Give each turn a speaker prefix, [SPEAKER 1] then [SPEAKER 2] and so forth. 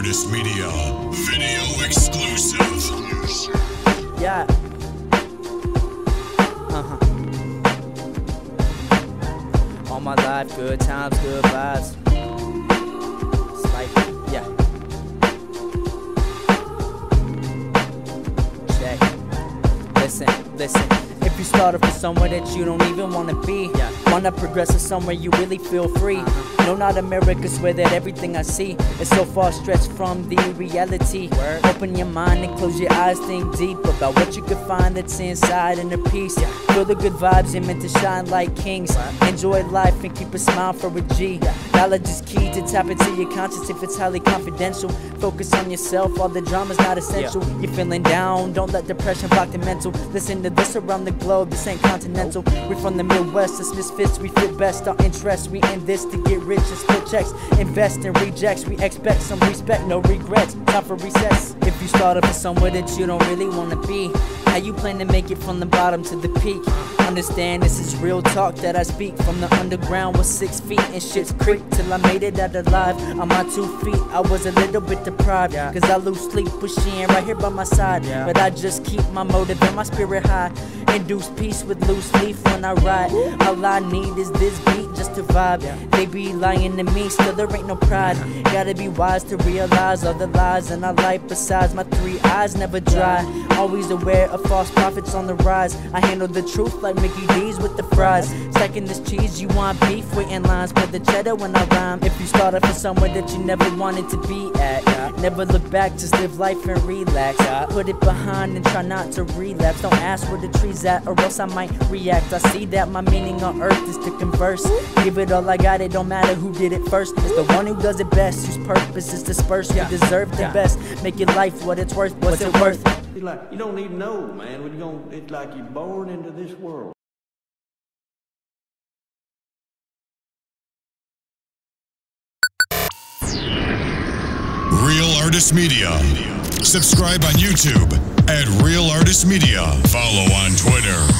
[SPEAKER 1] Artist Media. Video exclusive.
[SPEAKER 2] Yeah. Uh huh. All my life, good times, good vibes. It's like, yeah. Check. Listen, listen. If you start off with somewhere that you don't even wanna be, yeah. wanna progress to somewhere you really feel free. Uh-huh. No, not America, swear that everything I see is so far stretched from the reality. Word. Open your mind and close your eyes, think deep about what you could find that's inside in a piece. Yeah. Feel the good vibes, you're meant to shine like kings. Enjoy life and keep a smile for a G. Knowledge is key to tap into your conscience if it's highly confidential. Focus on yourself, all the drama's not essential. Yeah. You're feeling down, don't let depression block the mental. Listen to this around the globe, this ain't continental. We're from the Midwest, it's misfits, we fit best. Our interests, we in this to get rich and split checks. Invest in rejects, we expect some respect, no regrets. Time for recess. If you start up in somewhere that you don't really wanna be, how you plan to make it from the bottom to the peak? Understand this is real talk that I speak from the underground with six feet and shit's creek till I made it out alive on my two feet. I was a little bit deprived, Yeah. cause I lose sleep with Sheehan right here by my side. Yeah. But I just keep my motive and my spirit high. Induce peace with loose leaf when I ride. All I need is this beat to vibe. They be lying to me, still there ain't no pride. Gotta be wise to realize all the lies in our life. Besides, my three eyes never dry. Always aware of false prophets on the rise. I handle the truth like Mickey D's with the fries. Stacking this cheese, you want beef? Waiting lines for the cheddar when I rhyme. If you start off from somewhere that you never wanted to be at, never look back, just live life and relax. Put it behind and try not to relapse. Don't ask where the tree's at, or else I might react. I see that my meaning on earth is to converse. Give it all I got, it don't matter who did it first. It's the one who does it best, whose purpose is dispersed. You deserve the best. Make your life what it's worth. What's, it worth?
[SPEAKER 3] It's like you don't even know, man. When you going it's like you're born into this world.
[SPEAKER 1] Reel Artist Media. Subscribe on YouTube at Reel Artist Media. Follow on Twitter